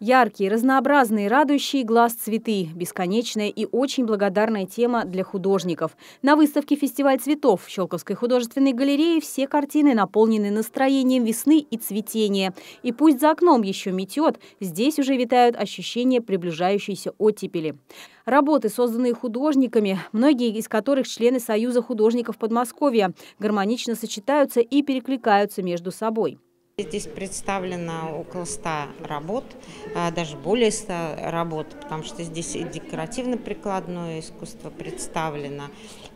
Яркие, разнообразные, радующие глаз цветы – бесконечная и очень благодарная тема для художников. На выставке «Фестиваль цветов» в Щелковской художественной галерее все картины наполнены настроением весны и цветения. И пусть за окном еще метет, здесь уже витают ощущения приближающейся оттепели. Работы, созданные художниками, многие из которых члены Союза художников Подмосковья, гармонично сочетаются и перекликаются между собой. Здесь представлено около 100 работ, а, даже более 100 работ, потому что здесь и декоративно-прикладное искусство представлено.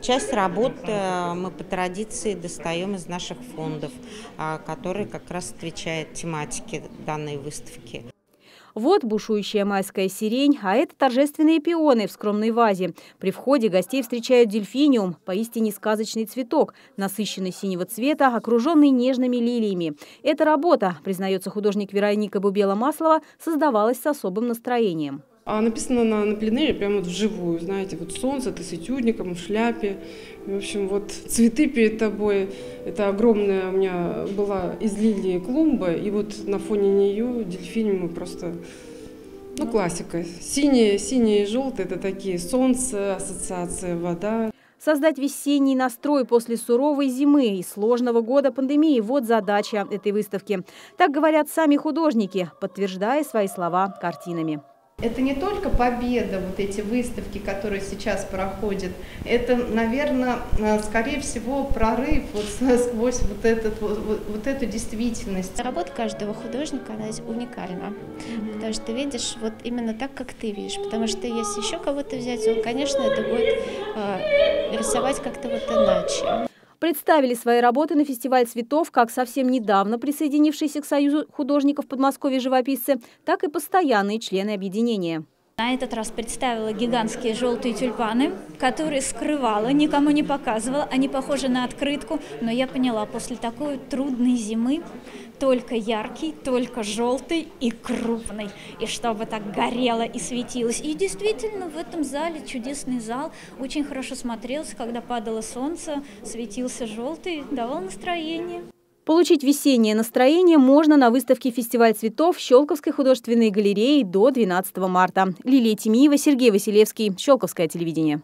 Часть работ э, мы по традиции достаем из наших фондов, а, которые как раз отвечают тематике данной выставки. Вот бушующая майская сирень, а это торжественные пионы в скромной вазе. При входе гостей встречают дельфиниум, поистине сказочный цветок, насыщенный синего цвета, окруженный нежными лилиями. Эта работа, признается художник Вероника Бубела-Маслова, создавалась с особым настроением. А написано на, на пленэре прямо вот вживую, знаете, вот солнце, ты с этюдником, в шляпе. В общем, вот цветы перед тобой. Это огромная у меня была из лилии клумба, и вот на фоне нее дельфиниумы просто ну, классика. Синие, синие и желтые – это такие солнце, ассоциация, вода. Создать весенний настрой после суровой зимы и сложного года пандемии – вот задача этой выставки. Так говорят сами художники, подтверждая свои слова картинами это не только победа, вот эти выставки, которые сейчас проходят, это, наверное, э, скорее всего, прорыв вот сквозь вот, этот, вот, вот эту действительность. Работа каждого художника, она уникальна, mm-hmm. потому что видишь вот именно так, как ты видишь, потому что если еще кого-то взять, он, конечно, это будет э, рисовать как-то вот иначе представили свои работы на фестиваль цветов как совсем недавно присоединившиеся к Союзу художников Подмосковья живописцы, так и постоянные члены объединения. На этот раз представила гигантские желтые тюльпаны, которые скрывала, никому не показывала. Они похожи на открытку, но я поняла, после такой трудной зимы только яркий, только желтый и крупный. И чтобы так горело и светилось. И действительно, в этом зале чудесный зал. Очень хорошо смотрелся, когда падало солнце, светился желтый, давал настроение. Получить весеннее настроение можно на выставке «Фестиваль цветов» в Щелковской художественной галерее до 12 марта. Лилия Тимиева, Сергей Василевский. Щелковское телевидение.